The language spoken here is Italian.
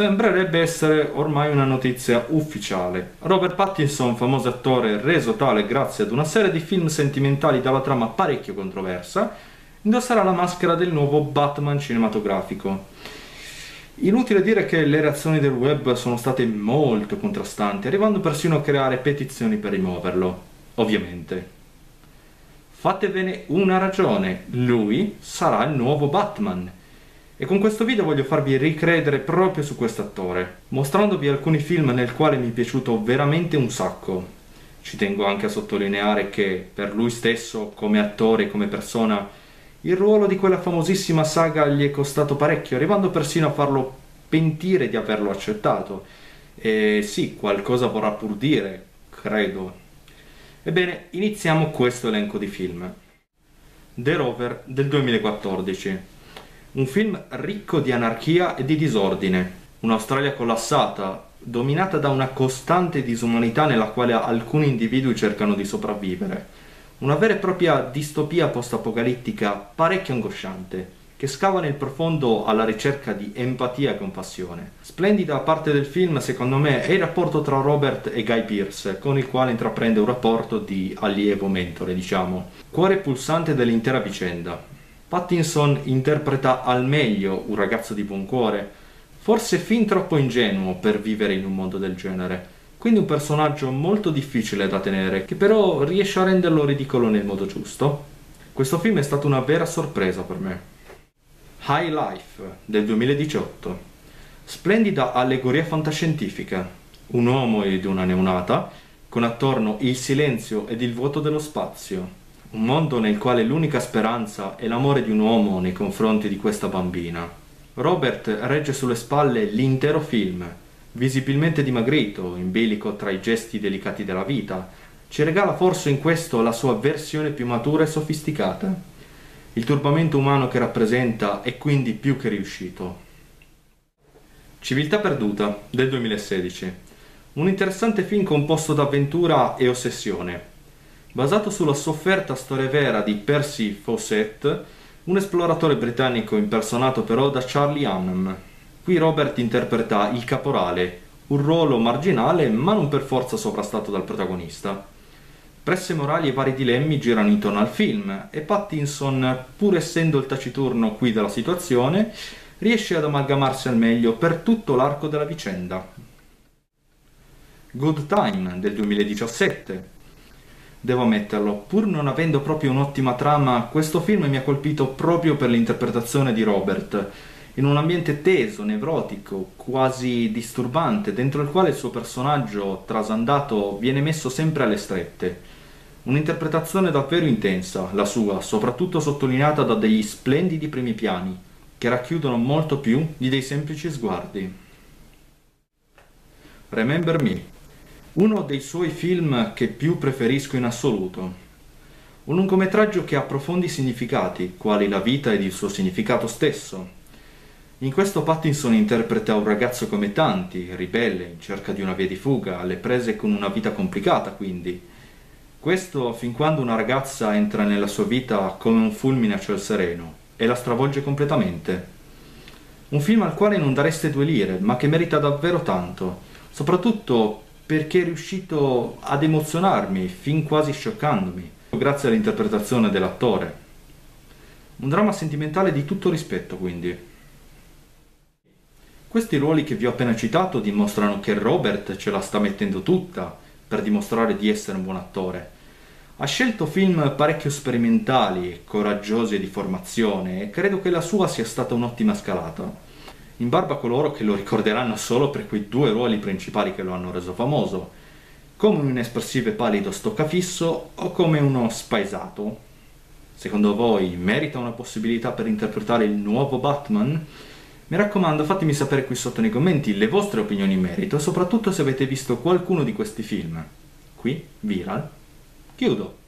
Sembrerebbe essere ormai una notizia ufficiale. Robert Pattinson, famoso attore reso tale grazie ad una serie di film sentimentali dalla trama parecchio controversa, indosserà la maschera del nuovo Batman cinematografico. Inutile dire che le reazioni del web sono state molto contrastanti, arrivando persino a creare petizioni per rimuoverlo. Ovviamente. Fatevene una ragione, lui sarà il nuovo Batman e con questo video voglio farvi ricredere proprio su questo attore, mostrandovi alcuni film nel quale mi è piaciuto veramente un sacco. Ci tengo anche a sottolineare che per lui stesso, come attore e come persona, il ruolo di quella famosissima saga gli è costato parecchio, arrivando persino a farlo pentire di averlo accettato. E sì, qualcosa vorrà pur dire, credo. Ebbene, iniziamo questo elenco di film. The Rover del 2014 un film ricco di anarchia e di disordine. Un'Australia collassata, dominata da una costante disumanità nella quale alcuni individui cercano di sopravvivere. Una vera e propria distopia post-apocalittica parecchio angosciante, che scava nel profondo alla ricerca di empatia e compassione. Splendida parte del film, secondo me, è il rapporto tra Robert e Guy Pearce, con il quale intraprende un rapporto di allievo-mentore, diciamo. Cuore pulsante dell'intera vicenda, Pattinson interpreta al meglio un ragazzo di buon cuore, forse fin troppo ingenuo per vivere in un mondo del genere, quindi un personaggio molto difficile da tenere, che però riesce a renderlo ridicolo nel modo giusto. Questo film è stata una vera sorpresa per me. High Life del 2018. Splendida allegoria fantascientifica. Un uomo ed una neonata, con attorno il silenzio ed il vuoto dello spazio, un mondo nel quale l'unica speranza è l'amore di un uomo nei confronti di questa bambina. Robert regge sulle spalle l'intero film, visibilmente dimagrito, in bilico tra i gesti delicati della vita. Ci regala forse in questo la sua versione più matura e sofisticata. Il turbamento umano che rappresenta è quindi più che riuscito. Civiltà perduta del 2016. Un interessante film composto da avventura e ossessione, basato sulla sofferta storia vera di Percy Fawcett, un esploratore britannico impersonato però da Charlie Hunnam. Qui Robert interpreta il caporale, un ruolo marginale ma non per forza sovrastato dal protagonista. Presse morali e vari dilemmi girano intorno al film e Pattinson, pur essendo il taciturno qui della situazione, riesce ad amalgamarsi al meglio per tutto l'arco della vicenda. Good Time del 2017 devo ammetterlo, pur non avendo proprio un'ottima trama, questo film mi ha colpito proprio per l'interpretazione di Robert, in un ambiente teso, nevrotico, quasi disturbante, dentro il quale il suo personaggio trasandato viene messo sempre alle strette. Un'interpretazione davvero intensa, la sua, soprattutto sottolineata da degli splendidi primi piani, che racchiudono molto più di dei semplici sguardi. Remember Me uno dei suoi film che più preferisco in assoluto. Un lungometraggio che ha profondi significati, quali la vita ed il suo significato stesso. In questo Pattinson interpreta un ragazzo come tanti, ribelle, in cerca di una via di fuga, alle prese con una vita complicata quindi. Questo fin quando una ragazza entra nella sua vita come un fulmine a ciel sereno e la stravolge completamente. Un film al quale non dareste due lire, ma che merita davvero tanto, soprattutto perché è riuscito ad emozionarmi, fin quasi scioccandomi, grazie all'interpretazione dell'attore. Un dramma sentimentale di tutto rispetto, quindi. Questi ruoli che vi ho appena citato dimostrano che Robert ce la sta mettendo tutta per dimostrare di essere un buon attore. Ha scelto film parecchio sperimentali, coraggiosi e di formazione e credo che la sua sia stata un'ottima scalata in barba a coloro che lo ricorderanno solo per quei due ruoli principali che lo hanno reso famoso, come un inespressivo e pallido stoccafisso o come uno spaesato. Secondo voi merita una possibilità per interpretare il nuovo Batman? Mi raccomando, fatemi sapere qui sotto nei commenti le vostre opinioni in merito soprattutto se avete visto qualcuno di questi film. Qui, Viral, chiudo.